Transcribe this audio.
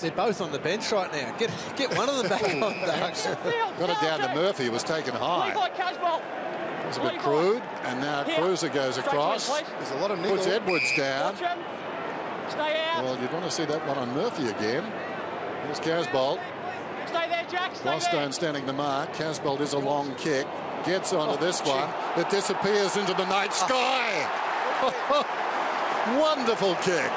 They're both on the bench right now. Get get one of them back on that. Got it down to Murphy, It was taken high. It was a bit crude, and now Kreuzer goes across. There's a lot of Puts Edwards down. Well, you'd want to see that one on Murphy again. Here's Casboult. Stay there, Jack. Stay standing the mark. Casboult is a long kick. Gets onto oh, this one. It disappears into the night sky. Wonderful kick.